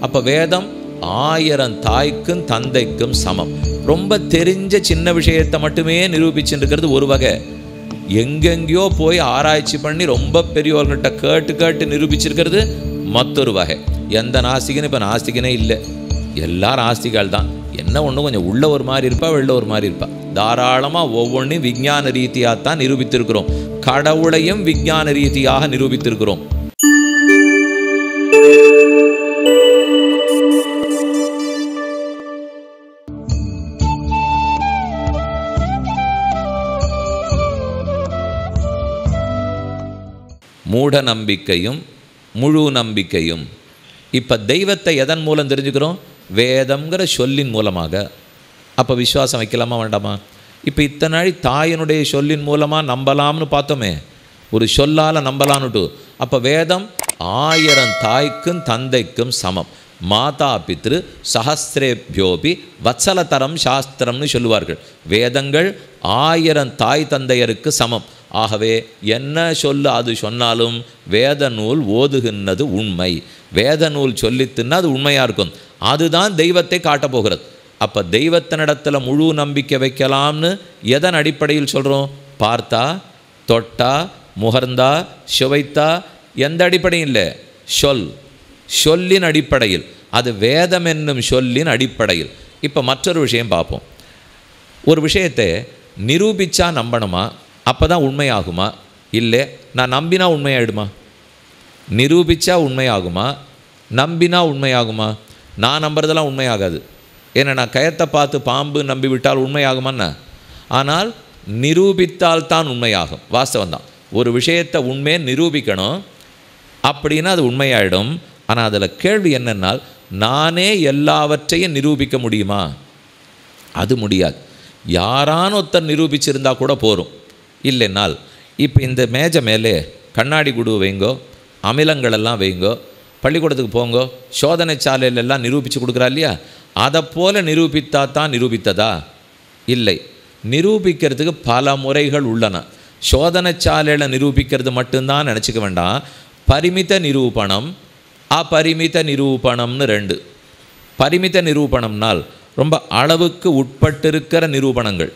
அப்போ வேதம் ஆயிரம் தாய்க்கும் தந்தைக்கும் சமம். ரொம்ப தெரிஞ்ச சின்ன விஷயத்தை மட்டுமே நிரூபிச்சுருக்கிறது இருக்கிறது ஒரு வகை. எங்கெங்கேயோ போய் ஆராய்ச்சி பண்ணி ரொம்ப பெரியவர்கள்ட்ட கேட்டு கேட்டு நிரூபிச்சிருக்கிறது மற்றொரு வகை. எந்த நாஸ்திகனும் இப்போ நாஸ்திகனே இல்லை. எல்லாரும் ஆஸ்திகால் தான். என்ன ஒன்று கொஞ்சம் உள்ள ஒரு மாதிரி இருப்பா வெளில ஒரு மாதிரி இருப்பா. தாராளமாக ஒவ்வொன்றையும் விஞ்ஞான ரீதியாக தான் நிரூபித்திருக்கிறோம். கடவுளையும் விஞ்ஞான ரீதியாக நிரூபித்திருக்கிறோம். மூட நம்பிக்கையும் முழு நம்பிக்கையும். இப்போ தெய்வத்தை எதன் மூலம் தெரிஞ்சுக்கிறோம்? வேதம்ங்கிற சொல்லின் மூலமாக. அப்போ விசுவாசம் வைக்கலாமா வேண்டாமா? இப்போ இத்தனை நாள் தாயினுடைய சொல்லின் மூலமாக நம்பலாம்னு பார்த்தோமே. ஒரு சொல்லால் நம்பலான்னுட்டு. அப்போ வேதம் ஆயிரம் தாய்க்கும் தந்தைக்கும் சமம். மாதா பித்ரு சஹசிரேபியோபி வத்சலதரம் சாஸ்திரம்னு சொல்லுவார்கள். வேதங்கள் ஆயிரம் தாய் தந்தையருக்கு சமம். ஆகவே என்ன சொல்ல அது சொன்னாலும் வேத நூல் ஓதுகின்றது உண்மை. வேத நூல் சொல்லித்துன்னா அது உண்மையாக இருக்கும். அதுதான் தெய்வத்தை காட்டப்போகிறது அப்போ தெய்வத்தினிடத்தில் முழு நம்பிக்கை வைக்கலாம்னு எதன் அடிப்படையில் சொல்கிறோம் பார்த்தா தொட்டா முகர்ந்தா சுவைத்தா? எந்த அடிப்படையும் இல்லை. சொல். சொல்லின் அடிப்படையில். அது வேதம் என்னும் சொல்லின் அடிப்படையில். இப்போ மற்றொரு விஷயம் பார்ப்போம். ஒரு விஷயத்தை நிரூபித்தா நம்பணுமா? அப்போ தான் உண்மையாகுமா? இல்லை நான் நம்பினா உண்மையாயிடுமா? நிரூபித்தா உண்மையாகுமா? நம்பினா உண்மையாகுமா? நான் நம்புறதெல்லாம் உண்மையாகாது. ஏன்னா நான் கயத்தை பார்த்து பாம்பு நம்பி விட்டால் உண்மையாகுமான்னு? ஆனால் நிரூபித்தால் தான் உண்மையாகும். வாஸ்தவம் தான். ஒரு விஷயத்தை உண்மையை நிரூபிக்கணும் அப்படின்னா அது உண்மையாயிடும். ஆனால் அதில் கேள்வி என்னென்னால் நானே எல்லாவற்றையும் நிரூபிக்க முடியுமா? அது முடியாது. யாரான ஒருத்தர் நிரூபிச்சிருந்தா கூட போரும். இல்லைனால் இப்போ இந்த மேஜை மேலே கண்ணாடி குடு வைங்கோ அமிலங்களெல்லாம் வைங்கோ பள்ளிக்கூடத்துக்கு போங்கோ சோதனை சாலையிலெல்லாம் நிரூபித்து கொடுக்குறா இல்லையா? அதை போல் நிரூபித்தா தான் நிரூபித்ததா? இல்லை. நிரூபிக்கிறதுக்கு பல முறைகள் உள்ளன. சோதனை சாலையில் நிரூபிக்கிறது மட்டும்தான் நினச்சிக்க வேண்டாம். பரிமித நிரூபணம் அபரிமித நிரூபணம்னு ரெண்டு. பரிமித நிரூபணம்னால் ரொம்ப அளவுக்கு உட்பட்டிருக்கிற நிரூபணங்கள்.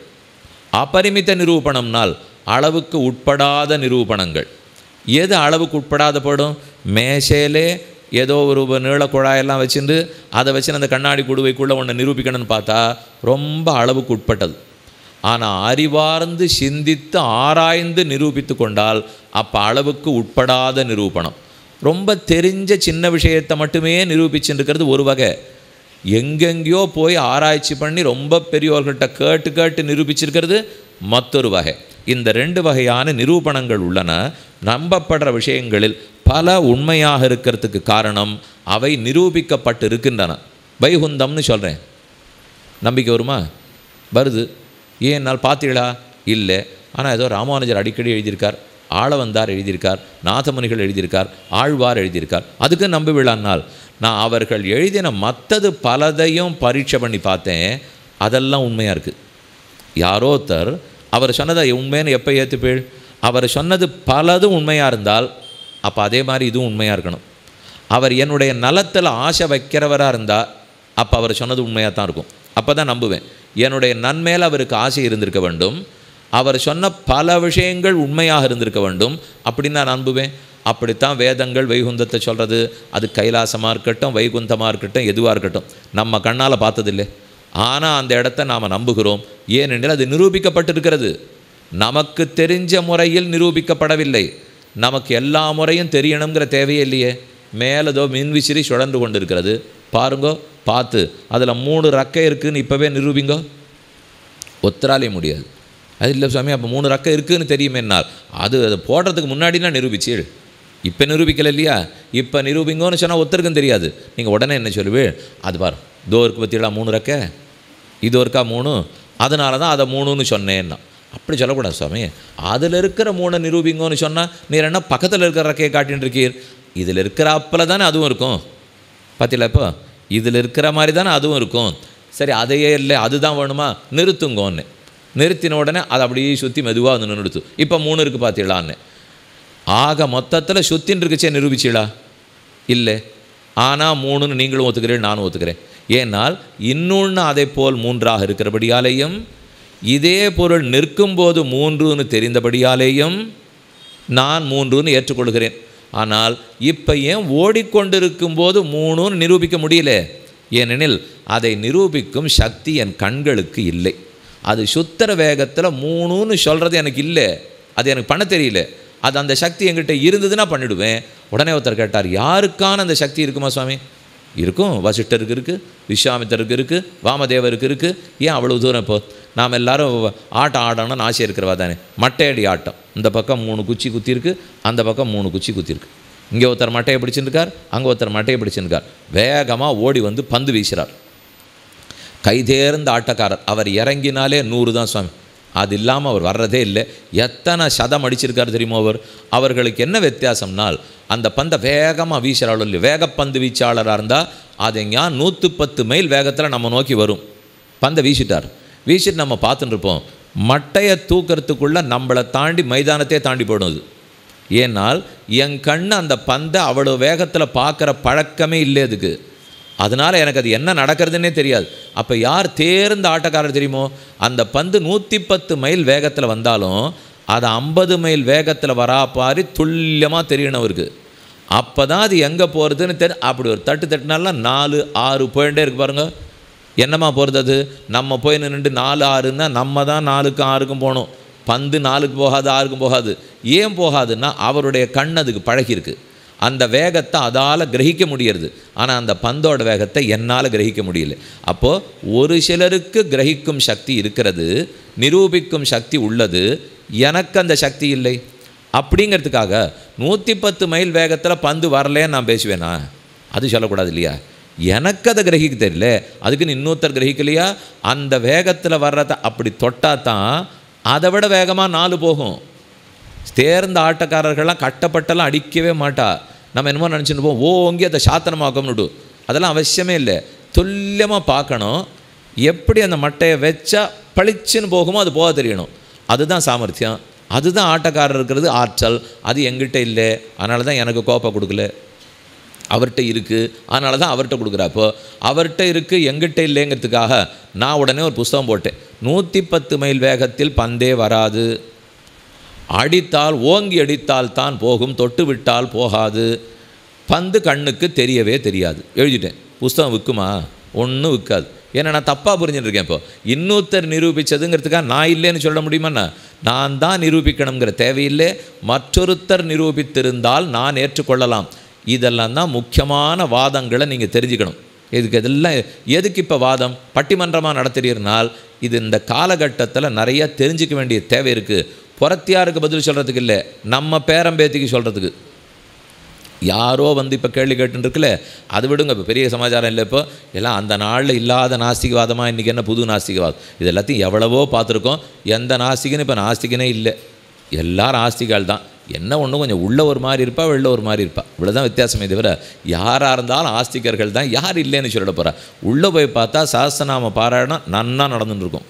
அபரிமித நிரூபணம்னால் அளவுக்கு உட்படாத நிரூபணங்கள். எது அளவுக்கு உட்படாத படும் மேசையிலே ஏதோ ஒரு நீள குழாயெல்லாம் வச்சுட்டு அதை வச்சு அந்த கண்ணாடி குடுவைக்குள்ளே ஒன்று நிரூபிக்கணும்னு பார்த்தா ரொம்ப அளவுக்கு உட்பட்டது. ஆனால் அறிவார்ந்து சிந்தித்து ஆராய்ந்து நிரூபித்து கொண்டால் அப்போ அளவுக்கு உட்படாத நிரூபணம். ரொம்ப தெரிஞ்ச சின்ன விஷயத்தை மட்டுமே நிரூபிச்சுருக்கிறது இருக்கிறது ஒரு வகை. எங்கெங்கேயோ போய் ஆராய்ச்சி பண்ணி ரொம்ப பெரியவர்கள்ட்ட கேட்டு கேட்டு நிரூபிச்சிருக்கிறது மற்றொரு வகை. இந்த ரெண்டு வகையான நிரூபணங்கள் உள்ளன. நம்பப்படுற விஷயங்களில் பல உண்மையாக இருக்கிறதுக்கு காரணம் அவை நிரூபிக்கப்பட்டு இருக்கின்றன வைகுந்தம்னு சொல்கிறேன் நம்பிக்கை வருமா? வருது. ஏன் நாள் பார்த்தீங்களா இல்லை. ஆனால் ஏதோ ராமானுஜர் அடிக்கடி எழுதியிருக்கார். ஆளவந்தார் எழுதியிருக்கார். நாதமுனிகள் எழுதியிருக்கார். ஆழ்வார் எழுதியிருக்கார். அதுக்கு நம்பி விழானால் நான் அவர்கள் எழுதின மற்றது பலதையும் பரீட்சை பண்ணி பார்த்தேன். அதெல்லாம் உண்மையாக இருக்குது யாரோத்தர் அவர் சொன்னதை உண்மைன்னு எப்போ ஏற்றுப்பீள் அவர் சொன்னது பலதும் உண்மையாக இருந்தால் அப்போ அதே மாதிரி இதுவும் உண்மையாக இருக்கணும். அவர் என்னுடைய நலத்தில் ஆசை வைக்கிறவராக இருந்தால் அப்போ அவர் சொன்னது உண்மையாக தான் இருக்கும். அப்போ தான் நம்புவேன். என்னுடைய நன்மேல் அவருக்கு ஆசை இருந்திருக்க வேண்டும். அவர் சொன்ன பல விஷயங்கள் உண்மையாக இருந்திருக்க வேண்டும். அப்படின்னு நான் நம்புவேன். அப்படித்தான் வேதங்கள் வைகுந்தத்தை சொல்கிறது அது கைலாசமாக இருக்கட்டும் வைகுந்தமாக இருக்கட்டும் எதுவாக இருக்கட்டும். நம்ம கண்ணால் பார்த்ததில்லை. ஆனால் அந்த இடத்த நாம் நம்புகிறோம். ஏனென்றால் அது நிரூபிக்கப்பட்டிருக்கிறது. நமக்கு தெரிஞ்ச முறையில் நிரூபிக்கப்படவில்லை. நமக்கு எல்லா முறையும் தெரியணுங்கிற தேவையே இல்லையே. மேலதோ மின்விசிறி சுழன்று கொண்டு இருக்கிறது பாருங்கோ பார்த்து. அதில் மூணு ரக்கை இருக்குதுன்னு இப்போவே நிரூபிங்கோ. ஒத்தராலே முடியாது. அது இல்லை சுவாமி அப்போ மூணு ரக்கம் இருக்குதுன்னு தெரியுமே என்னால் அது அதை போடுறதுக்கு முன்னாடினா நிரூபிச்சு இப்போ நிரூபிக்கலை இல்லையா? இப்போ நிரூபிங்கோன்னு சொன்னால் ஒருத்தருக்கும் தெரியாது. நீங்கள் உடனே என்ன சொல்லுவீள் அது பாரு இதோ இருக்கு பற்றியெல்லாம் மூணு ரெக்க இது இருக்கா மூணு அதனால தான் அதை மூணுன்னு சொன்னேன்னா. அப்படி சொல்லக்கூடாது சுவாமி. அதில் இருக்கிற மூணை நிரூபிங்கோன்னு சொன்னால் நீர் என்ன பக்கத்தில் இருக்கிற ரெக்கையை காட்டின்னு இருக்கீர்? இதில் இருக்கிறப்பல தானே அதுவும் இருக்கும். பார்த்தீங்களா இப்போ? இதில் இருக்கிற மாதிரி தானே அதுவும் இருக்கும். சரி அதையே இல்லை அதுதான் வேணுமா? நிறுத்துங்கோன்னு. நிறுத்தின உடனே அதை அப்படியே சுற்றி மெதுவாக வந்து நிறுத்து இப்போ மூணு இருக்குது பார்த்தீங்களான்னு ஆக மொத்தத்தில் சுத்தின்னு இருக்குச்சே நிரூபிச்சிடா இல்லை. ஆனால் மூணுன்னு நீங்களும் ஒத்துக்கிறேன் நானும் ஒத்துக்கிறேன். ஏனால் இன்னொன்று அதை போல் மூன்றாக இருக்கிறபடியாலேயும் இதே பொருள் நிற்கும்போது மூன்றுன்னு தெரிந்தபடியாலேயும் நான் மூன்றுன்னு ஏற்றுக்கொள்கிறேன். ஆனால் இப்போ ஏன் ஓடிக்கொண்டிருக்கும் போது மூணுன்னு நிரூபிக்க முடியல? ஏனெனில் அதை நிரூபிக்கும் சக்தி என் கண்களுக்கு இல்லை. அது சுத்தர வேகத்தில் மூணுன்னு சொல்கிறது எனக்கு இல்லை. அது எனக்கு பண்ண தெரியல. அது அந்த சக்தி என்கிட்ட இருந்ததுன்னா பண்ணிடுவேன். உடனே ஒருத்தர் கேட்டார் யாருக்கான அந்த சக்தி இருக்குமா சுவாமி? இருக்கும். வசிஷ்டருக்கு இருக்குது விஸ்வாமித்தருக்கு இருக்குது வாமதேவருக்கு இருக்குது ஏன் அவ்வளோ தூரம் இப்போ? நாம் எல்லாரும் ஆட்டம் ஆடணும்னு ஆசை இருக்கிறவா தானே? மட்டையடி ஆட்டம். இந்த பக்கம் மூணு குச்சி குத்திருக்கு அந்த பக்கம் மூணு குச்சி குத்திருக்கு இங்கே ஒருத்தர் மட்டையை பிடிச்சிருக்கார் அங்கே ஒருத்தர் மட்டையை பிடிச்சிருக்கார் வேகமாக ஓடி வந்து பந்து வீசுகிறார் கைதேர்ந்த ஆட்டக்காரர். அவர் இறங்கினாலே நூறு தான் சுவாமி. அது இல்லாமல் அவர் வர்றதே இல்லை. எத்தனை சதம் அடிச்சிருக்காரு தெரியுமா அவர்? அவர்களுக்கு என்ன வித்தியாசம்னால் அந்த பந்தை வேகமாக வீசுகிறாளோ இல்லை வேகப்பந்து வீச்சாளராக இருந்தால் அது எங்கேயா நூற்று பத்து மைல் வேகத்தில் நம்ம நோக்கி வரும். பந்தை வீசிட்டார். வீசிட்டு நம்ம பார்த்துட்டு இருப்போம். மட்டையை தூக்கிறதுக்குள்ளே நம்மளை தாண்டி மைதானத்தையே தாண்டி போயிடும் அது ஏனால் என் கண் அந்த பந்தை அவ்வளோ வேகத்தில் பார்க்குற பழக்கமே இல்லை அதுக்கு. அதனால் எனக்கு அது என்ன நடக்கிறதுனே தெரியாது. அப்போ யார் தேர்ந்த ஆட்டக்காரர் தெரியுமோ அந்த பந்து நூற்றி பத்து மைல் வேகத்தில் வந்தாலும் அது ஐம்பது மைல் வேகத்தில் வரா பாரி துல்லியமாக தெரியணும் அவருக்கு. அப்போ தான் அது எங்கே போகிறதுன்னு தெரியும் அப்படி ஒரு தட்டு தட்டுனாலாம் நாலு ஆறு போயிட்டே இருக்கு பாருங்க. என்னம்மா போகிறது அது? நம்ம போய் நின்றுட்டு நாலு ஆறுன்னா நம்ம தான் நாலுக்கும் ஆறுக்கும் போகணும். பந்து நாலுக்கு போகாது ஆறுக்கும் போகாது. ஏன் போகாதுன்னா அவருடைய கண் அதுக்கு பழகியிருக்கு. அந்த வேகத்தை அதால் கிரகிக்க முடியறது. ஆனால் அந்த பந்தோட வேகத்தை என்னால் கிரகிக்க முடியல. அப்போது ஒரு சிலருக்கு கிரகிக்கும் சக்தி இருக்கிறது நிரூபிக்கும் சக்தி உள்ளது எனக்கு அந்த சக்தி இல்லை. அப்படிங்கிறதுக்காக நூற்றி பத்து மைல் வேகத்தில் பந்து வரலேன்னு நான் பேசுவேனா? அது சொல்லக்கூடாது இல்லையா? எனக்கு அதை கிரகிக்க தெரியல. அதுக்குன்னு இன்னொருத்தர் கிரகிக்கலையா? அந்த வேகத்தில் வர்றத அப்படி தொட்டால் தான் அதை விட வேகமாக நாலு போகும். தேர்ந்த ஆட்டக்காரர்கள்லாம் கட்டப்பட்டெல்லாம் அடிக்கவே மாட்டா. நம்ம என்னமோ நினச்சிட்டு போவோம் ஓங்கி அதை சாத்தனமாக்கணுட்டு அதெல்லாம் அவசியமே இல்லை. துல்லியமாக பார்க்கணும். எப்படி அந்த மட்டையை வச்சா பளிச்சுன்னு போகுமோ அது போக தெரியணும். அதுதான் சாமர்த்தியம். அதுதான் ஆட்டக்காரர் இருக்கிறது ஆற்றல். அது எங்கிட்ட இல்லை. அதனால தான் எனக்கு கோப்பை கொடுக்கல. அவர்கிட்ட இருக்குது அதனால தான் அவர்கிட்ட கொடுக்குறாப்போ அவர்கிட்ட இருக்குது எங்கிட்ட இல்லைங்கிறதுக்காக நான் உடனே ஒரு புஸ்தகம் போட்டேன். நூற்றி பத்து மைல் வேகத்தில் பந்தே வராது. அடித்தால் ஓங்கி அடித்தால் தான் போகும் தொட்டு விட்டால் போகாது. பந்து கண்ணுக்கு தெரியவே தெரியாது. எழுதிட்டேன். புஸ்தகம் விற்குமா ஒன்றும் விற்காது ஏன்னா நான் தப்பாக புரிஞ்சுட்டு இருக்கேன் இப்போ. இன்னொருத்தர் நிரூபித்ததுங்கிறதுக்காக நான் இல்லைன்னு சொல்ல முடியுமாண்ணா நான் தான் நிரூபிக்கணுங்கிற தேவையில்லை. மற்றொருத்தர் நிரூபித்திருந்தால் நான் ஏற்றுக்கொள்ளலாம். இதெல்லாம் தான் முக்கியமான வாதங்களை நீங்கள் தெரிஞ்சுக்கணும். இதுக்கு இதெல்லாம் எதுக்கு இப்போ வாதம்? பட்டிமன்றமாக நடத்துகிறீர்னால் இது இந்த காலகட்டத்தில் நிறைய தெரிஞ்சுக்க வேண்டிய தேவை இருக்குது புறத்தியாருக்கு பதில் சொல்கிறதுக்கு இல்லை நம்ம பேரம்பேத்திக்கு சொல்கிறதுக்கு யாரோ வந்து இப்போ கேள்வி கேட்டுருக்குல்ல அது விடுங்க இப்போ பெரிய சமாச்சாரம் இல்லை இப்போ. எல்லாம் அந்த நாளில் இல்லாத நாஸ்திகவாதமாக இன்றைக்கி என்ன புது நாஸ்திகவாதம்? இது எல்லாத்தையும் எவ்வளவோ பார்த்துருக்கோம். எந்த நாஸ்திகனும் இப்போ நாஸ்திகனே இல்லை. எல்லாரும் ஆஸ்திகால் தான். என்ன ஒன்று கொஞ்சம் உள்ள ஒரு மாதிரி இருப்பா வெளில ஒரு மாதிரி இருப்பா. இவ்வளோதான் வித்தியாசமே தவிர யாராக இருந்தாலும் ஆஸ்திகர்கள் தான். யார் இல்லைன்னு சொல்லிட போகிறா உள்ளே போய் பார்த்தா சாஸ்திரநாம பாராயணம் நன்னா நடந்துட்டுருக்கோம்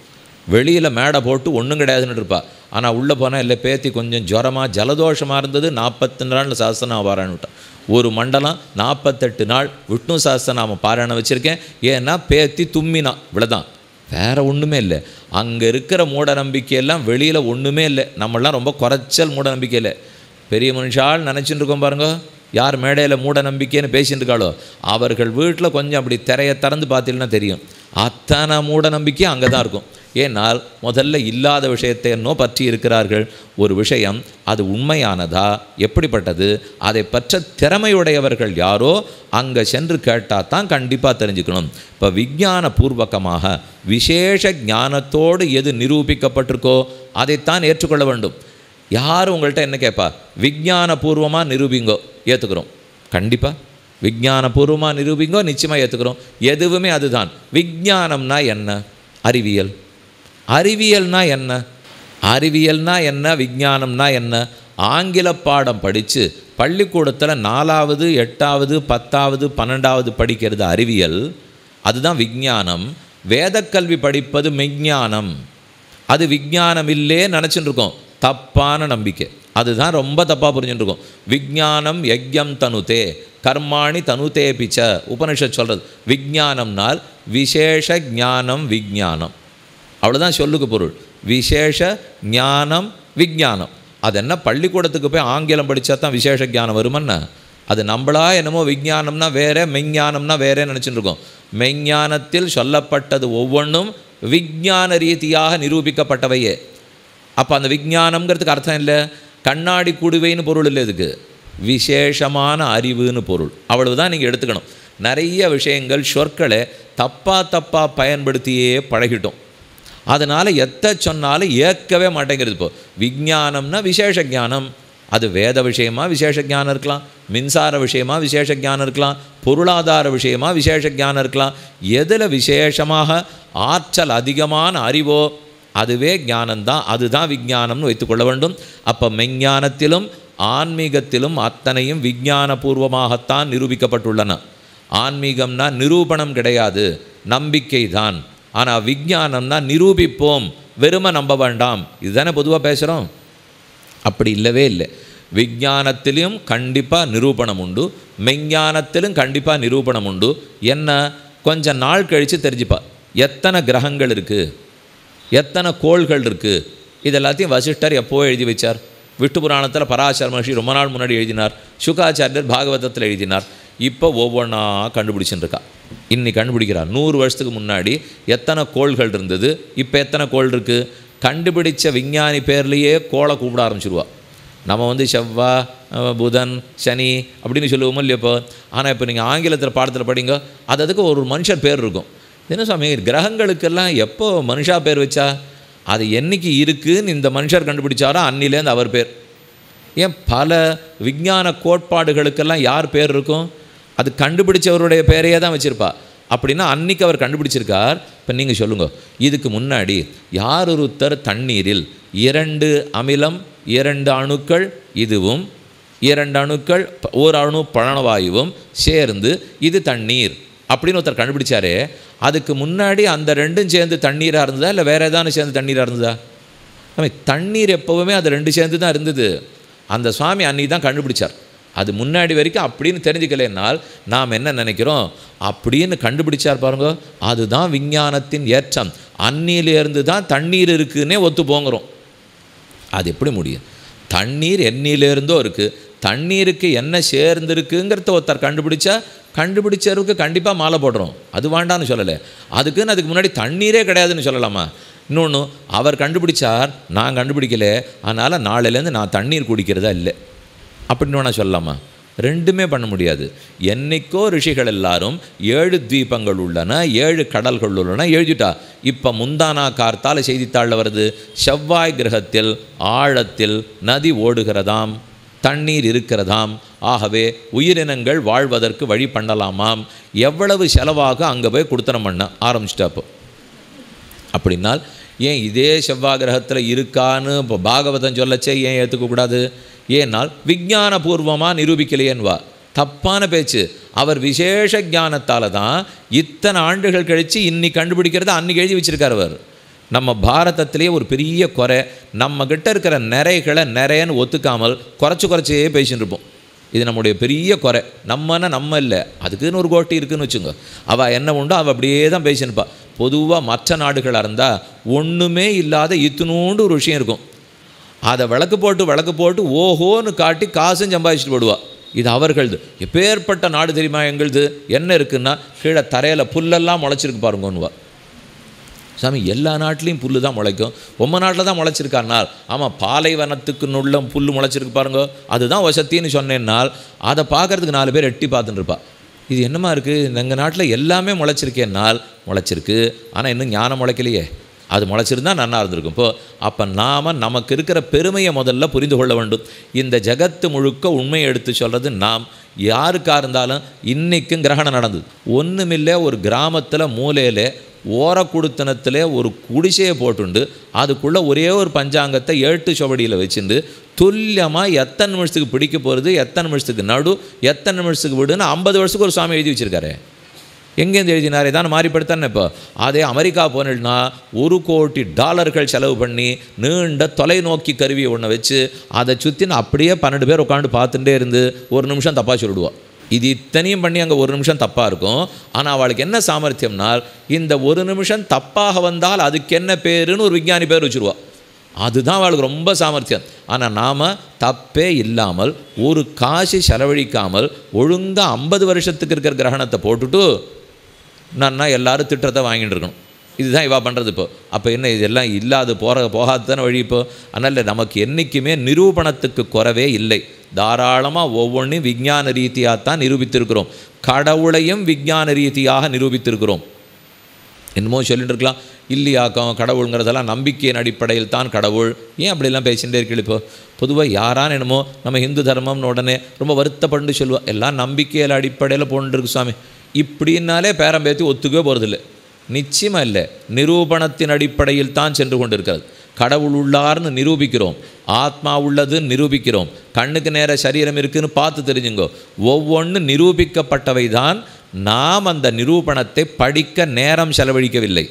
வெளியில் மேடை போட்டு ஒன்றும் கிடையாதுன்னு இருப்பா. ஆனால் உள்ளே போனால் இல்லை பேத்தி கொஞ்சம் ஜுரமாக ஜலதோஷமாக இருந்தது நாற்பத்தி நாள் சாஸ்திரநாம பாராயணம் ஒரு மண்டலம் நாற்பத்தெட்டு நாள் விஷ்ணு சாஸ்திரநாம பாராயணம் வச்சுருக்கேன். ஏன்னா பேத்தி தும்மினா இவ்வளோதான் வேறு ஒன்றுமே இல்லை. அங்கே இருக்கிற மூட நம்பிக்கையெல்லாம் வெளியில் ஒன்றுமே இல்லை. நம்மளாம் ரொம்ப குறைச்சல் மூட நம்பிக்கை இல்லை பெரிய மனுஷால் நினச்சிட்டு இருக்கோம் பாருங்க. யார் மேடையில் மூட நம்பிக்கைன்னு பேசிட்டு இருக்காளோ அவர்கள் வீட்டில் கொஞ்சம் அப்படி திரையை திறந்து பார்த்தீங்கன்னா தெரியும். அத்தனை மூட நம்பிக்கை அங்கே தான் இருக்கும். ஏனால் முதல்ல இல்லாத விஷயத்தை என்னோ பற்றி இருக்கிறார்கள். ஒரு விஷயம் அது உண்மையானதா? எப்படிப்பட்டது? அதை பற்ற திறமையுடையவர்கள் யாரோ? அங்கே சென்று கேட்டால் தான் கண்டிப்பாக தெரிஞ்சுக்கணும். இப்போ விஞ்ஞான பூர்வகமாக விசேஷ ஞானத்தோடு எது நிரூபிக்கப்பட்டிருக்கோ அதைத்தான் ஏற்றுக்கொள்ள வேண்டும். யார் உங்கள்கிட்ட என்ன கேட்பா? விஞ்ஞான பூர்வமாக நிரூபிங்கோ ஏற்றுக்கிறோம் கண்டிப்பாக விஞ்ஞானபூர்வமாக நிரூபிங்கோ நிச்சயமாக ஏற்றுக்கிறோம் எதுவுமே அதுதான். விஞ்ஞானம்னா என்ன? அறிவியல். அறிவியல்னா என்ன? அறிவியல்னா என்ன? விஞ்ஞானம்னா என்ன? ஆங்கில பாடம் படித்து பள்ளிக்கூடத்தில் நாலாவது எட்டாவது பத்தாவது பன்னெண்டாவது படிக்கிறது அறிவியல். அதுதான் விஞ்ஞானம். வேதக்கல்வி படிப்பது மெஞ்ஞானம். அது விஞ்ஞானம் இல்லே நினச்சிட்டுருக்கோம். தப்பான நம்பிக்கை. அதுதான் ரொம்ப தப்பாக புரிஞ்சுட்டுருக்கோம். விஜானம் விஞ்ஞானம் யஜ்யம் தனுதே கர்மாணி தனுதே பிச்ச உபனிஷத் சொல்கிறது விஜானம்னால் விசேஷ ஞானம் விஜானம் அவ்வளோதான் சொல்லுக்கு பொருள். விசேஷ ஞானம் விஜானம் அது என்ன பள்ளிக்கூடத்துக்கு போய் ஆங்கிலம் படித்தா தான் விசேஷ ஞானம் வருமன்னா? அது நம்மளா என்னமோ விஜானம்னா வேறே மெஞ்ஞானம்னா வேறேன்னு நினச்சிட்டு இருக்கோம். மெஞ்ஞானத்தில் சொல்லப்பட்டது ஒவ்வொன்றும் விஞ்ஞான ரீதியாக நிரூபிக்கப்பட்டவையே. அப்போ அந்த விஜானம்ங்கிறதுக்கு அர்த்தம் இல்லை? கண்ணாடி குடுவைன்னு பொருள் இல்லை இதுக்கு. விசேஷமான அறிவுன்னு பொருள். அவ்வளவுதான் நீங்கள் எடுத்துக்கணும். நிறைய விஷயங்கள் சொற்களை தப்பாக தப்பாக பயன்படுத்தியே பழகிட்டோம். அதனால் எத்த சொன்னாலும் ஏற்கவே மாட்டேங்கிறது இப்போ. விஜானம்னா விசேஷ ஞானம். அது வேத விஷயமா விசேஷ ஜானம் இருக்கலாம். மின்சார விஷயமா விசேஷ ஜானம் இருக்கலாம். பொருளாதார விஷயமா விசேஷ ஞானம் இருக்கலாம். எதில் விசேஷமாக ஆற்றல் அதிகமான அறிவோ அதுவே ஞானம்தான். அதுதான் விஞ்ஞானம்னு வைத்துக்கொள்ள வேண்டும். அப்போ மெஞ்ஞானத்திலும் ஆன்மீகத்திலும் அத்தனையும் விஞ்ஞானபூர்வமாகத்தான் நிரூபிக்கப்பட்டுள்ளன. ஆன்மீகம்னா நிரூபணம் கிடையாது. நம்பிக்கை தான் ஆனால் விஞ்ஞானம்னா நிரூபிப்போம் வெறுமை நம்ப வேண்டாம். இதுதானே பொதுவாக பேசுகிறோம் அப்படி இல்லவே இல்லை. விஜானத்திலையும் கண்டிப்பாக நிரூபணம் உண்டு. மெஞ்ஞானத்திலும் கண்டிப்பாக நிரூபணம் உண்டு. என்ன? கொஞ்சம் நாள் கழித்து தெரிஞ்சுப்பா. எத்தனை கிரகங்கள் இருக்குது எத்தனை கோள்கள் இருக்குது இது எல்லாத்தையும் வசிஷ்டர் எப்போ எழுதி வச்சார்? விட்டு புராணத்தில் பராசர மகர்ஷி ரொம்ப நாள் முன்னாடி எழுதினார். சுகாச்சாரியர் பாகவதத்தில் எழுதினார். இப்போ ஒவ்வொன்றா கண்டுபிடிச்சுருக்கா இருக்கா. இன்னி கண்டுபிடிக்கிறார். நூறு வருஷத்துக்கு முன்னாடி எத்தனை கோள்கள் இருந்தது? இப்போ எத்தனை கோள் இருக்குது கண்டுபிடிச்ச விஞ்ஞானி பேர்லேயே கோளை கூப்பிட ஆரம்பிச்சிருவா. நம்ம வந்து செவ்வா புதன் சனி அப்படின்னு சொல்லுவோமோ இல்லையோ இப்போ? ஆனால் இப்போ நீங்கள் ஆங்கிலத்தில் பாடத்தில் படிங்க அது அதுக்கு ஒரு மனுஷர் பேர் இருக்கும். என்ன சுவாமி கிரகங்களுக்கெல்லாம் எப்போ மனுஷா பேர் வச்சா? அது என்னைக்கு இருக்குன்னு இந்த மனுஷர் கண்டுபிடிச்சாரோ? அன்னிலேருந்து அவர் பேர். ஏன் பல விஞ்ஞான கோட்பாடுகளுக்கெல்லாம் யார் பேர் இருக்கும்? அது கண்டுபிடிச்சவருடைய பேரையே தான் வச்சுருப்பா. அப்படின்னா அன்னைக்கு அவர் கண்டுபிடிச்சிருக்கார். இப்போ நீங்கள் சொல்லுங்க. இதுக்கு முன்னாடி யார் ஒருத்தர் தண்ணீரில் இரண்டு அமிலம் இரண்டு அணுக்கள் இதுவும் இரண்டு அணுக்கள் ஒரு அணு பழனவாயுவும் சேர்ந்து இது தண்ணீர் அப்படின்னு ஒருத்தர் கண்டுபிடிச்சாரே. அதுக்கு முன்னாடி அந்த ரெண்டும் சேர்ந்து தண்ணீராக இருந்ததா? இல்லை வேறு ஏதாவது சேர்ந்து தண்ணீராக இருந்ததா? தண்ணீர் எப்போவுமே அது ரெண்டு சேர்ந்து தான் இருந்தது. அந்த சுவாமி அன்னைக்கு தான் கண்டுபிடிச்சார். அது முன்னாடி வரைக்கும் அப்படின்னு தெரிஞ்சுக்கலைன்னால் நாம் என்ன நினைக்கிறோம்? அப்படின்னு கண்டுபிடிச்சார் பாருங்க. அதுதான் விஞ்ஞானத்தின் ஏற்றம். அன்னியிலேருந்து தான் தண்ணீர் இருக்குன்னே ஒத்து போங்கிறோம். அது எப்படி முடியும்? தண்ணீர் எண்ணிலேருந்தோ இருக்குது தண்ணீருக்கு என்ன சேர்ந்துருக்குங்கிறத ஒருத்தர் கண்டுபிடிச்சா கண்டுபிடிச்சவருக்கு கண்டிப்பாக மாலை போடுறோம். அது வேண்டான்னு சொல்லலை. அதுக்குன்னு அதுக்கு முன்னாடி தண்ணீரே கிடையாதுன்னு சொல்லலாமா? இன்னொன்று அவர் கண்டுபிடிச்சார் நான் கண்டுபிடிக்கல. அதனால் நாளையிலேருந்து நான் தண்ணீர் குடிக்கிறதா இல்லை. அப்படின்னு வேணால் சொல்லலாமா ரெண்டுமே பண்ண முடியாது. என்னைக்கோ ரிஷிகள் எல்லாரும் ஏழு தீபங்கள் உள்ளன ஏழு கடல்கள் உள்ளன எழுதிட்டா இப்போ முந்தானா கார்த்தால் செய்தித்தாளில் வருது செவ்வாய் கிரகத்தில் ஆழத்தில் நதி ஓடுகிறதாம் தண்ணீர் இருக்கிறதாம் ஆகவே உயிரினங்கள் வாழ்வதற்கு வழி பண்ணலாமாம் எவ்வளவு செலவாக அங்கே போய் கொடுத்தனம் பண்ண ஆரம்பிச்சிட்டாப்போ அப்படின்னால் ஏன் இதே செவ்வாய் கிரகத்தில் இருக்கான்னு இப்போ பாகவதம் சொல்லச்சே ஏன் ஏற்றுக்கக்கூடாது ஏனால் விஞ்ஞானபூர்வமாக நிரூபிக்கலையேன்வா. தப்பான பேச்சு. அவர் விசேஷ ஞானத்தால் தான் இத்தனை ஆண்டுகள் கழித்து இன்னி கண்டுபிடிக்கிறத அன்னைக்கு எழுதி வச்சுருக்கார் அவர். நம்ம பாரதத்திலேயே ஒரு பெரிய குறை. நம்மக்கிட்ட இருக்கிற நிறைகளை நிறையன்னு ஒத்துக்காமல் குறைச்சி குறைச்சியே பேசின்னு இருப்போம். இது நம்முடைய பெரிய குறை. நம்மன்னா நம்ம இல்லை. அதுக்குன்னு ஒரு கோட்டி இருக்குதுன்னு வச்சுங்க அவள் என்ன உண்டோ அவள் அப்படியே தான் பேசினுப்பா பொதுவாக மற்ற நாடுகளாக இருந்தால் ஒன்றுமே இல்லாத இத்தினோண்டு ஒரு விஷயம் இருக்கும். அதை விளக்கு போட்டு விளக்கு போட்டு ஓஹோன்னு காட்டி காசும் சம்பாதிச்சுட்டு போடுவாள் இது அவர்களது. எப்பேற்பட்ட நாடு தெரியுமா எங்களுது? என்ன இருக்குன்னா கீழே தரையில் புல்லெல்லாம் முளைச்சிருக்கு பாருங்கன்னுவா. சாமி எல்லா நாட்டிலையும் புல்லு தான் முளைக்கும். உம்ம நாட்டில் தான் முளைச்சிருக்காருனால் ஆமாம் பாலைவனத்துக்கு நுள்ள புல் முளைச்சிருக்கு பாருங்க. அதுதான் வசத்தின்னு சொன்னேன்னால் அதை பார்க்கறதுக்கு நாலு பேர் எட்டி பார்த்துட்டு இருப்பா. இது என்னமா இருக்குது எங்கள் நாட்டில் எல்லாமே முளைச்சிருக்கேன்னால் முளைச்சிருக்கு. ஆனால் இன்னும் ஞானம் முளைக்கலையே. அது முளைச்சிருந்தா நல்லா இருந்திருக்கும். இப்போ அப்போ நாம் நமக்கு இருக்கிற பெருமையை முதல்ல புரிந்து கொள்ள வேண்டும். இந்த ஜகத்து முழுக்க உண்மையை எடுத்து சொல்கிறது நாம். யாருக்காக இருந்தாலும் இன்றைக்கும் கிரகணம் நடந்தது. ஒன்றுமில்லை ஒரு கிராமத்தில் மூலையில் ஓரக்குடுத்தனத்தில் ஒரு குடிசையை போட்டுண்டு அதுக்குள்ளே ஒரே ஒரு பஞ்சாங்கத்தை ஏட்டு சுவடியில் வச்சுருந்து துல்லியமாக எத்தனை நிமிஷத்துக்கு பிடிக்க போகிறது எத்தனை நிமிஷத்துக்கு நடு எத்தனை நிமிஷத்துக்கு விடுன்னு ஐம்பது வருஷத்துக்கு ஒரு சாமி எழுதி வச்சுருக்காரு. எங்கேருந்து எழுதினார்? இதான் மாறிப்படுத்தானே இப்போ. அதே அமெரிக்கா போனேன்னா ஒரு கோடி டாலர்கள் செலவு பண்ணி நீண்ட தொலைநோக்கி கருவியை ஒன்று வச்சு அதை சுற்றின்னு அப்படியே பன்னெண்டு பேர் உட்காந்து பார்த்துட்டே இருந்து ஒரு நிமிஷம் தப்பாச்சு விடுவோம் இது இத்தனையும் பண்ணி அங்கே ஒரு நிமிஷம் தப்பாக இருக்கும். ஆனால் அவளுக்கு என்ன சாமர்த்தியம்னால் இந்த ஒரு நிமிஷம் தப்பாக வந்தால் அதுக்கு என்ன பேருன்னு ஒரு விஞ்ஞானி பேர் வச்சுருவா. அதுதான் அவளுக்கு ரொம்ப சாமர்த்தியம். ஆனால் நாம் தப்பே இல்லாமல் ஒரு காசு செலவழிக்காமல் ஒழுங்காக ஐம்பது வருஷத்துக்கு இருக்கிற கிரகணத்தை போட்டுட்டு நான் எல்லாரும் திட்டத்தை வாங்கிட்டு இருக்கணும். இதுதான் இவா பண்ணுறது இப்போ. அப்போ என்ன இதெல்லாம் இல்லாது போகிற போகாது தானே வழி இப்போ? அதனால் நமக்கு என்றைக்குமே நிரூபணத்துக்கு குறவே இல்லை. தாராளமாக ஒவ்வொன்றையும் விஞ்ஞான ரீதியாக தான் நிரூபித்திருக்கிறோம். கடவுளையும் விஞ்ஞான ரீதியாக நிரூபித்திருக்கிறோம். என்னமோ சொல்லிட்டு இருக்கலாம் இல்லையாக்கம் கடவுளுங்கிறதெல்லாம் நம்பிக்கையின் அடிப்படையில் தான் கடவுள். ஏன் அப்படிலாம் பேசிகிட்டே இருக்கீங்க இப்போ? பொதுவாக யாரான என்னமோ நம்ம இந்து தர்மம்னு உடனே ரொம்ப வருத்தப்பட்டு சொல்லுவோம் எல்லாம் நம்பிக்கையில் அடிப்படையில் போன்றிருக்கு சுவாமி. இப்படின்னாலே பேரம்பேத்தி ஒத்துக்கவே போகிறதில்லை நிச்சயம் இல்லை நிரூபணத்தின் அடிப்படையில் தான் சென்று கொண்டிருக்கிறது. கடவுள் உள்ளார்னு நிரூபிக்கிறோம். ஆத்மா உள்ளதுன்னு நிரூபிக்கிறோம். கண்ணுக்கு நேர சரீரம் இருக்குன்னு பார்த்து தெரிஞ்சுங்கோ. ஒவ்வொன்று நிரூபிக்கப்பட்டவை தான் நாம் அந்த நிரூபணத்தை படிக்க நேரம் செலவழிக்கவில்லை.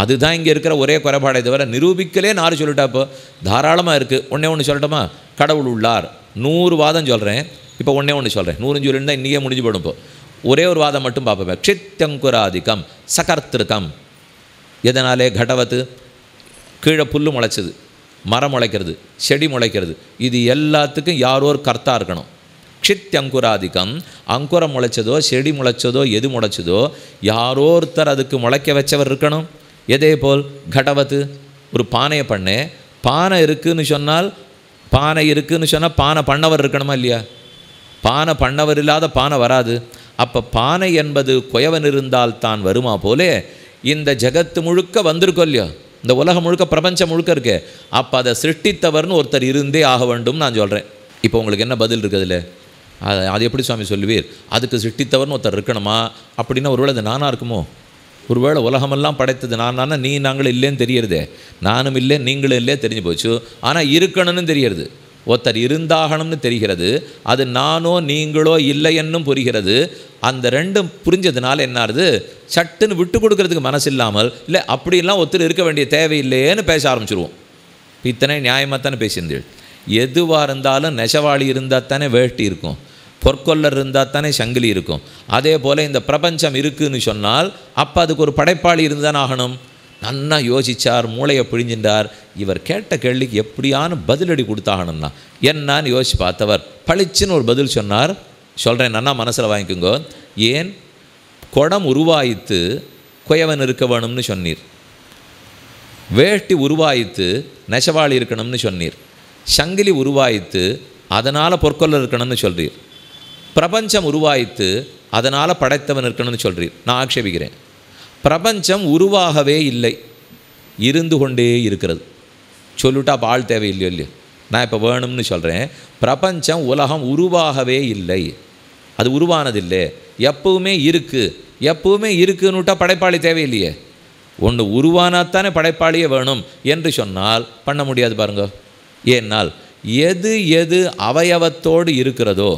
அதுதான் இங்கே இருக்கிற ஒரே குறைபாடை தவிர நிரூபிக்கலே நாறு சொல்லிட்டா இப்போ. தாராளமாக இருக்குது ஒன்றே ஒன்று சொல்லட்டுமா? கடவுள் உள்ளார். நூறு வாதம் சொல்கிறேன் இப்போ ஒன்றே ஒன்று சொல்கிறேன் நூறு சொல்லியிருந்தால் இன்றைக்கே முடிஞ்சு போடும் இப்போ. ஒரே ஒரு வாதம் மட்டும் பார்ப்பேன் க்ஷித்தங்குராதிக்கம் சகர்த்திருக்கம். எதனாலே? கடவத்து. கீழே புல் முளைச்சது. மரம் முளைக்கிறது. செடி முளைக்கிறது. இது எல்லாத்துக்கும் யாரோ ஒரு கர்த்தா இருக்கணும். க்ஷித் அங்குராதிக்கம் அங்குரம் முளைச்சதோ செடி முளைச்சதோ எது முளைச்சதோ யாரோ ஒருத்தர் அதுக்கு முளைக்க வச்சவர் இருக்கணும். எதே போல்? கடவத்து. ஒரு பானையை பண்ணேன் பானை இருக்குதுன்னு சொன்னால் பானை இருக்குன்னு சொன்னால் பானை பண்ணவர் இருக்கணுமா இல்லையா? பானை பண்ணவர் இல்லாத பானை வராது. அப்போ பானை என்பது குயவன் இருந்தால் தான் வருமா போலே? இந்த ஜகத்து முழுக்க வந்திருக்கோ இல்லையோ? இந்த உலகம் முழுக்க பிரபஞ்சம் முழுக்க இருக்கே. அப்போ அதை சிருஷ்டித்தவர்னு ஒருத்தர் இருந்தே ஆக வேண்டும் நான் சொல்கிறேன் இப்போ உங்களுக்கு என்ன பதில் இருக்குதுல்ல அது அது எப்படி சுவாமி சொல்லுவீர்? அதுக்கு சிருஷ்டித்தவர்னு ஒருத்தர் இருக்கணுமா? அப்படின்னா ஒருவேளை அது நானாக இருக்குமோ? ஒருவேளை உலகமெல்லாம் படைத்தது நான் நீ நாங்கள் இல்லைன்னு தெரியறதே. நானும் இல்லை நீங்களும் இல்லையே தெரிஞ்சு போச்சு. ஆனால் இருக்கணும்னு தெரியறது. ஒருத்தர் இருந்தாகணும்னு தெரிகிறது அது நானோ நீங்களோ இல்லை என்னும் புரிகிறது. அந்த ரெண்டும் புரிஞ்சதுனால என்ன ஆகுது சட்டுன்னு விட்டு கொடுக்கறதுக்கு மனசு இல்லாமல் இல்லை அப்படிலாம் ஒருத்தர் இருக்க வேண்டிய தேவையில்லையேன்னு பேச ஆரம்பிச்சிருவோம். இத்தனை நியாயமாக தானே பேசியிருந்தீள் எதுவாக இருந்தாலும் நெசவாளி இருந்தால் தானே வேட்டி இருக்கும். பொற்கொல்லர் இருந்தால் தானே சங்கிலி இருக்கும். அதே போல் இந்த பிரபஞ்சம் இருக்குதுன்னு சொன்னால் அப்போ அதுக்கு ஒரு படைப்பாளி இருந்தான் ஆகணும்? நன்னா யோசிச்சார் மூளையை பிழிஞ்சின்றார். இவர் கேட்ட கேள்விக்கு எப்படியான பதிலடி கொடுத்தாகணும்னா? என்னான்னு யோசிச்சு பார்த்தவர் பளிச்சுன்னு ஒரு பதில் சொன்னார். சொல்கிறேன் நன்னா மனசில் வாங்கிக்கோங்க. ஏன்? குடம் உருவாயித்து குயவன் இருக்க வேணும்னு சொன்னீர். வேட்டி உருவாயித்து நெசவாளி இருக்கணும்னு சொன்னீர். சங்கிலி உருவாயித்து அதனால் பொற்கொள்ள இருக்கணும்னு சொல்கிறீர் பிரபஞ்சம் உருவாயித்து அதனால் படைத்தவன் இருக்கணும்னு சொல்கிறீர் நான் ஆக்ஷேபிக்கிறேன் பிரபஞ்சம் உருவாகவே இல்லை. இருந்து கொண்டே இருக்கிறது. சொல்லிட்டா அப்போ ஆள் தேவையில்லையோ இல்லையோ? நான் இப்போ வேணும்னு சொல்கிறேன் பிரபஞ்சம் உலகம் உருவாகவே இல்லை. அது உருவானதில்லை. எப்பவுமே இருக்குது எப்பவுமே இருக்குன்னுட்டா படைப்பாளி தேவையில்லையே. ஒன்று உருவானாத்தானே படைப்பாளியே வேணும் என்று சொன்னால் பண்ண முடியாது பாருங்க. ஏன்னால் எது எது அவயவத்தோடு இருக்கிறதோ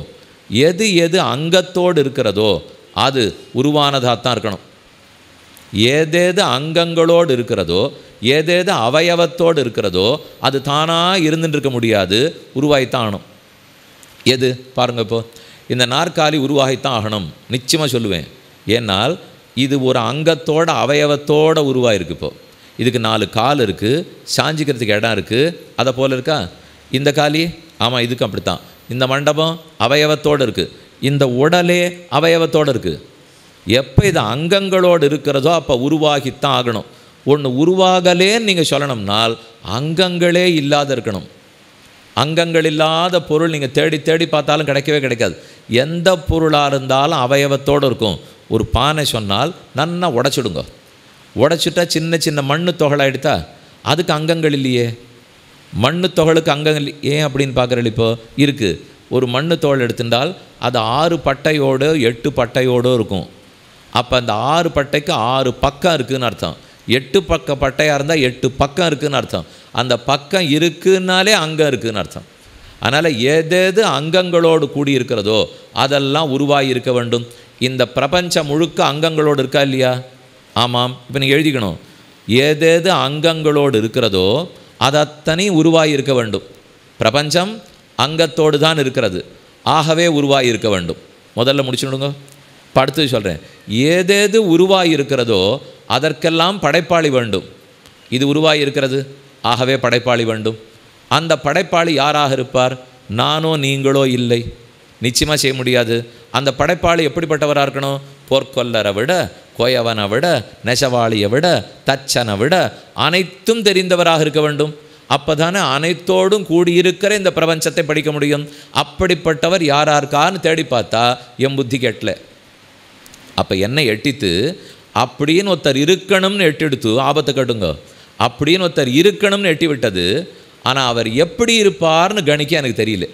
எது எது அங்கத்தோடு இருக்கிறதோ அது உருவானதாக தான் இருக்கணும். ஏதேது அங்கங்களோடு இருக்கிறதோ ஏதேது அவயவத்தோடு இருக்கிறதோ அது தானாக இருந்துட்டு இருக்க முடியாது உருவாகித்தான் ஆகணும் எது? பாருங்கள் இப்போ இந்த நாற்காலி உருவாகித்தான் ஆகணும். நிச்சயமாக சொல்லுவேன். ஏன்னால் இது ஒரு அங்கத்தோட அவயவத்தோட உருவாயிருக்கு இப்போ. இதுக்கு நாலு கால் இருக்குது சாஞ்சிக்கிறதுக்கு இடம் இருக்குது அதை போல் இருக்கா? இந்த காலி? ஆமாம் இதுக்கும் அப்படித்தான். இந்த மண்டபம் அவயவத்தோடு இருக்குது இந்த உடலே அவயவத்தோடு இருக்குது எப்போ இது அங்கங்களோடு இருக்கிறதோ அப்போ உருவாகித்தான் ஆகணும். ஒன்று உருவாகலேன்னு நீங்கள் சொல்லணும்னால் அங்கங்களே இல்லாத இருக்கணும். அங்கங்கள் இல்லாத பொருள் நீங்கள் தேடி தேடி பார்த்தாலும் கிடைக்கவே கிடைக்காது. எந்த பொருளாக இருந்தாலும் அவயவத்தோடு இருக்கும். ஒரு பானை சொன்னால் நன்னா உடச்சிடுங்க. உடச்சிட்டா சின்ன சின்ன மண்ணு தொகளை எடுத்தா அதுக்கு அங்கங்கள் இல்லையே. மண் தொகலுக்கு அங்கங்கள் ஏன் அப்படின்னு பார்க்குறது இப்போ? இருக்குது ஒரு மண் தோல் எடுத்துட்டால் அது ஆறு பட்டையோடு எட்டு பட்டையோடு இருக்கும். அப்போ அந்த ஆறு பட்டைக்கு ஆறு பக்கம் இருக்குதுன்னு அர்த்தம். எட்டு பக்க பட்டையாக இருந்தால் எட்டு பக்கம் இருக்குதுன்னு அர்த்தம். அந்த பக்கம் இருக்குன்னாலே அங்கே இருக்குதுன்னு அர்த்தம். அதனால் ஏதேது அங்கங்களோடு கூடி இருக்கிறதோ அதெல்லாம் உருவாகி இருக்க வேண்டும். இந்த பிரபஞ்சம் முழுக்க அங்கங்களோடு இருக்கா இல்லையா? ஆமாம். இப்போ நீங்கள் எழுதிக்கணும். ஏதேது அங்கங்களோடு இருக்கிறதோ அதத்தனை அத்தனை உருவாகி இருக்க வேண்டும். பிரபஞ்சம் அங்கத்தோடு தான் இருக்கிறது. ஆகவே உருவாகி இருக்க வேண்டும். முதல்ல முடிச்சுடுங்க. படுத்து சொல்கிறேன் ஏதேது உருவாகி இருக்கிறதோ அதற்கெல்லாம் படைப்பாளி வேண்டும். இது உருவாகி இருக்கிறது ஆகவே படைப்பாளி வேண்டும். அந்த படைப்பாளி யாராக இருப்பார்? நானோ நீங்களோ இல்லை. நிச்சயமாக செய்ய முடியாது. அந்த படைப்பாளி எப்படிப்பட்டவராக இருக்கணும்? போர்க்கொல்லரை விட கோயவனை விட நெசவாளியை விட தச்சனை விட அனைத்தும் தெரிந்தவராக இருக்க வேண்டும். அப்போ தானே அனைத்தோடும் கூடியிருக்கிற இந்த பிரபஞ்சத்தை படிக்க முடியும். அப்படிப்பட்டவர் யாரா இருக்கான்னு தேடி பார்த்தா என் புத்தி கெட்டல. அப்போ என்னை எட்டித்து அப்படின்னு ஒருத்தர் இருக்கணும்னு எட்டெடுத்து ஆபத்தை கட்டுங்க. அப்படின்னு ஒருத்தர் இருக்கணும்னு எட்டி விட்டது ஆனால் அவர் எப்படி இருப்பார்னு கணிக்க எனக்கு தெரியல.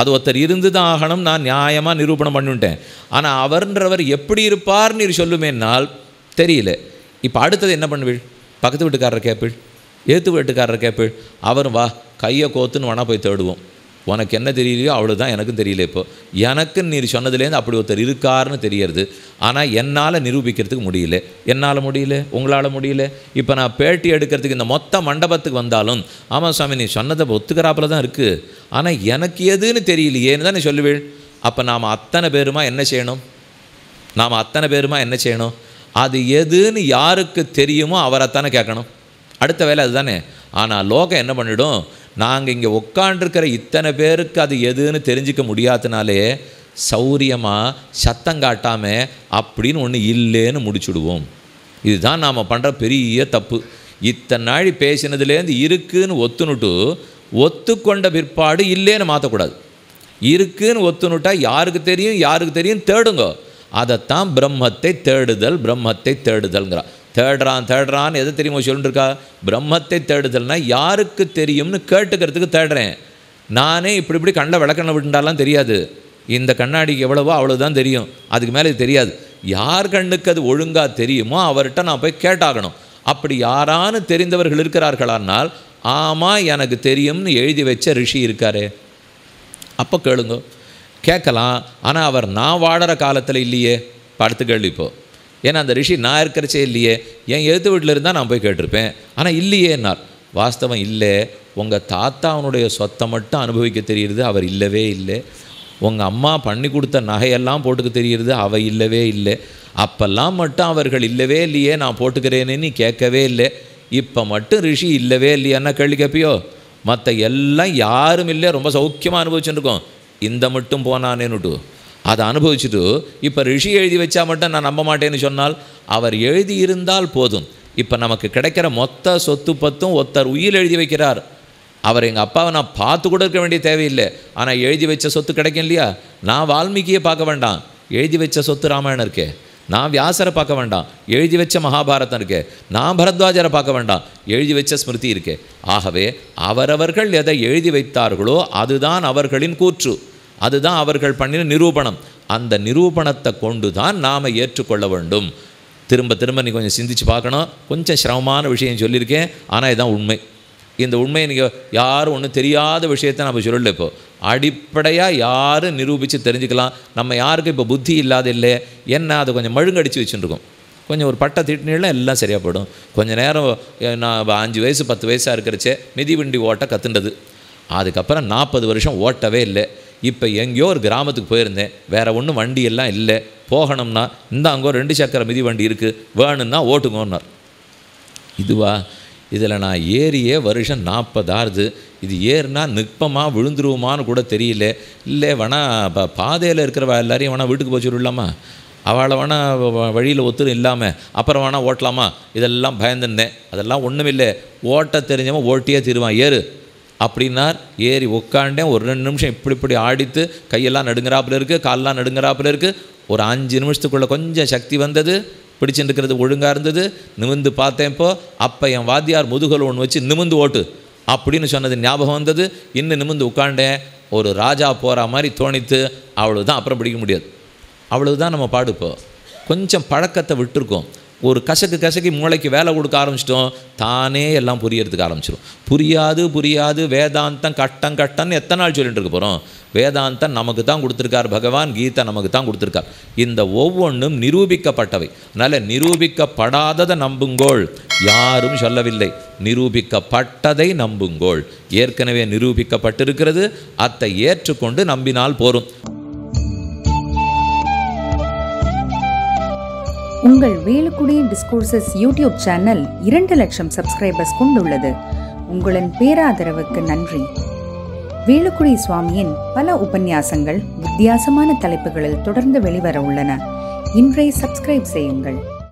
அது ஒருத்தர் இருந்து தான் ஆகணும் நான் நியாயமாக நிரூபணம் பண்ணிவிட்டேன் ஆனால் அவர்ன்றவர் எப்படி இருப்பார்னு நீர் சொல்லுமேனால் தெரியல. இப்போ அடுத்தது என்ன பண்ணுவீள்? பக்கத்து வீட்டுக்காரரை கேட்பீள்? ஏற்று வீட்டுக்காரர் கேட்பீள்? அவரும் வா கையை கோத்துன்னு வேணா போய் தேடுவோம். உனக்கு என்ன தெரியலையோ அவ்வளோதான் எனக்கும் தெரியல இப்போ. எனக்குன்னு நீர் சொன்னதுலேருந்து அப்படி ஒருத்தர் இருக்காருன்னு தெரியறது ஆனால் என்னால் நிரூபிக்கிறதுக்கு முடியல. என்னால் முடியல? உங்களால் முடியல? இப்போ நான் பேட்டி எடுக்கிறதுக்கு இந்த மொத்த மண்டபத்துக்கு வந்தாலும் ஆமாம் சுவாமி நீ சொன்னதை ஒத்துக்கிறாப்புல தான் இருக்குது ஆனால் எனக்கு எதுன்னு தெரியலையேன்னு தான் நீ சொல்லுவேள். அப்போ நாம் அத்தனை பேருமா என்ன செய்யணும்? நாம் அத்தனை பேருமா என்ன செய்யணும்? அது எதுன்னு யாருக்கு தெரியுமோ அவரைத்தானே கேட்கணும். அடுத்த வேலை அதுதானே. ஆனால் லோகம் என்ன பண்ணிடும்? நாங்கள் இங்கே உட்காண்டிருக்கிற இத்தனை பேருக்கு அது எதுன்னு தெரிஞ்சிக்க முடியாதனாலே சௌரியமாக சத்தம் காட்டாமல் அப்படின்னு ஒன்று இல்லைன்னு முடிச்சுடுவோம். இதுதான் நாம் பண்ணுற பெரிய தப்பு. இத்தனை நாள் பேசினதுலேருந்து இருக்குன்னு ஒத்துனுட்டு ஒத்துக்கொண்ட பிற்பாடு இல்லைன்னு மாற்றக்கூடாது இருக்குன்னு ஒத்துனுட்டா யாருக்கு தெரியும்? யாருக்கு தெரியும்? தேடுங்க. அதைத்தான் பிரம்மத்தை தேடுதல் பிரம்மத்தை தேடுதல்ங்கிறான் தேடுறான் தேடுறான்னு எதை தெரியுமோ சொல்லிட்டுருக்கா பிரம்மத்தை தேடுதல்னா யாருக்கு தெரியும்னு கேட்டுக்கிறதுக்கு தேடுறேன். நானே இப்படி இப்படி கண்ணில் விளக்கண்ணை விட்டுண்டாலாம் தெரியாது. இந்த கண்ணாடிக்கு எவ்வளவோ அவ்வளோதான் தெரியும். அதுக்கு மேலே தெரியாது. யார் கண்ணுக்கு அது ஒழுங்காக தெரியுமோ அவர்கிட்ட நான் போய் கேட்டாகணும். அப்படி யாரானு தெரிந்தவர்கள் இருக்கிறார்களானால் ஆமாம் எனக்கு தெரியும்னு எழுதி வச்ச ரிஷி இருக்காரே. அப்போ கேளுங்க. கேட்கலாம். ஆனால் அவர் நான் வாடுற காலத்தில் இல்லையே. படுத்து கேள்வி இப்போது ஏன்னா அந்த ரிஷி நான் இருக்கிறச்சே இல்லையே என் எழுத்து வீட்டில் இருந்தால் நான் போய் கேட்டிருப்பேன். ஆனால் இல்லையேன்னார். வாஸ்தவம் இல்லை உங்கள் தாத்தா அவனுடைய சொத்தை மட்டும் அனுபவிக்க தெரியுது அவர் இல்லவே இல்லை. உங்கள் அம்மா பண்ணி கொடுத்த நகையெல்லாம் போட்டுக்க தெரியுது அவ இல்லவே இல்லை. அப்பெல்லாம் மட்டும் அவர்கள் இல்லவே இல்லையே நான் போட்டுக்கிறேன்னு நீ கேட்கவே இல்லை. இப்போ மட்டும் ரிஷி இல்லவே இல்லையான்னா கேள்வி கேட்பியோ மற்ற எல்லாம் யாரும் இல்லை ரொம்ப சௌக்கியமாக அனுபவிச்சுருக்கோம் இந்த மட்டும் போனானேன்னுட்டு. அதை அனுபவிச்சுட்டு இப்போ ரிஷி எழுதி வச்சா மட்டும் நான் நம்ப மாட்டேன்னு சொன்னால் அவர் எழுதி இருந்தால் போதும். இப்போ நமக்கு கிடைக்கிற மொத்த சொத்து பத்தும் ஒருத்தர் உயிர் எழுதி வைக்கிறார். அவர் எங்கள் அப்பாவை நான் பார்த்து கூட இருக்க வேண்டிய தேவையில்லை. ஆனால் எழுதி வச்ச சொத்து கிடைக்கும் இல்லையா? நான் வால்மீகியை பார்க்க வேண்டாம். எழுதி வச்ச சொத்து ராமாயணம் இருக்கே. நான் வியாசரை பார்க்க வேண்டாம். எழுதி வச்ச மகாபாரதம் இருக்கே. நான் பரத்வாஜரை பார்க்க வேண்டாம். எழுதி வச்ச ஸ்மிருதி இருக்கே. ஆகவே அவரவர்கள் எதை எழுதி வைத்தார்களோ அதுதான் அவர்களின் கூற்று. அதுதான் அவர்கள் பண்ணின நிரூபணம். அந்த நிரூபணத்தை கொண்டு தான் நாம் ஏற்றுக்கொள்ள வேண்டும். திரும்ப திரும்ப நீ கொஞ்சம் சிந்திச்சு பார்க்கணும். கொஞ்சம் சிரமமான விஷயம் சொல்லியிருக்கேன். ஆனால் இதுதான் உண்மை. இந்த உண்மையை நீங்கள் யாரும் ஒன்றும் தெரியாத விஷயத்தை நம்ம சொல்லல இப்போ. அடிப்படையாக யாரும் நிரூபித்து தெரிஞ்சுக்கலாம். நம்ம யாருக்கும் இப்போ புத்தி இல்லாத இல்லை என்ன அதை கொஞ்சம் மழுங்கடிச்சு வச்சுருக்கோம். கொஞ்சம் ஒரு பட்டை திட்டினா எல்லாம் சரியாக போடும் கொஞ்சம் நேரம் நான் அஞ்சு வயசு பத்து வயசாக இருக்கிறச்சே மிதிவண்டி ஓட்ட கற்றுண்டது அதுக்கப்புறம் நாற்பது வருஷம் ஓட்டவே இல்லை. இப்போ எங்கேயோ ஒரு கிராமத்துக்கு போயிருந்தேன். வேறு ஒன்றும் வண்டி எல்லாம் இல்லை. போகணும்னா இந்த அங்கே ரெண்டு சக்கர மிதி வண்டி இருக்குது வேணும்னா ஓட்டுங்கன்னார். இதுவா? இதில் நான் ஏறியே வருஷம் நாற்பதாருது இது ஏறுனா நிற்பமா விழுந்துருவோமான்னு கூட தெரியல. இல்லை வேணா ப பாதையில் இருக்கிறவ எல்லாரையும் வேணா வீட்டுக்கு போச்சு விடலாமா அவளை வேணா வ- வழியில் ஒத்துரும் இல்லாமல் அப்புறம் வேணா ஓட்டலாமா? இதெல்லாம் பயந்துருந்தேன். அதெல்லாம் ஒன்றுமில்லை ஓட்ட தெரிஞ்சவன் ஓட்டியே தீருவான். ஏறு. அப்படின்னார். ஏறி உட்காண்டேன் ஒரு ரெண்டு நிமிஷம் இப்படி இப்படி ஆடித்து கையெல்லாம் நடுங்குறாப்புல இருக்குது காலெலாம் நடுங்கிறாப்புல இருக்குது ஒரு அஞ்சு நிமிஷத்துக்குள்ளே கொஞ்சம் சக்தி வந்தது. பிடிச்சிட்டு இருக்கிறது ஒழுங்காக இருந்தது நிமிந்து பார்த்தேன்ப்போ அப்போ என் வாத்தியார் முதுகல் ஒன்று வச்சு நிமிந்து ஓட்டு. அப்படின்னு சொன்னது ஞாபகம் வந்தது. இன்னும் நிமிந்து உட்காண்டேன் ஒரு ராஜா போகிற மாதிரி தோணித்து அவ்வளவுதான். அப்புறம் பிடிக்க முடியாது. அவ்வளவுதான் நம்ம பாடுப்போம் கொஞ்சம் பழக்கத்தை விட்டுருக்கோம். ஒரு கசக்கு கசக்கி மூளைக்கு வேலை கொடுக்க ஆரம்பிச்சிட்டோம் தானே எல்லாம் புரியறதுக்கு ஆரம்பிச்சிடும் புரியாது புரியாது வேதாந்தம் கட்டம் கட்டம்னு எத்தனை நாள் சொல்லிட்டு இருக்க போகிறோம் வேதாந்தம் நமக்கு தான் கொடுத்துருக்கார் பகவான் கீதை நமக்கு தான் கொடுத்துருக்கார். இந்த ஒவ்வொன்றும் நிரூபிக்கப்பட்டவை. அதனால் நிரூபிக்கப்படாததை நம்புங்கோள். யாரும் சொல்லவில்லை. நிரூபிக்கப்பட்டதை நம்புங்கோள். ஏற்கனவே நிரூபிக்கப்பட்டிருக்கிறது. அத்தை ஏற்றுக்கொண்டு நம்பினால் போரும். உங்கள் வேலுக்குடி டிஸ்கோர்சஸ் யூடியூப் சேனல் இரண்டு லட்சம் சப்ஸ்கிரைபர்ஸ் கொண்டுள்ளது. உங்களின் பேராதரவுக்கு நன்றி. வேலுக்குடி சுவாமியின் பல உபன்யாசங்கள் வித்தியாசமான தலைப்புகளில் தொடர்ந்து வெளிவர உள்ளன. இன்றை சப்ஸ்கிரைப் செய்யுங்கள்.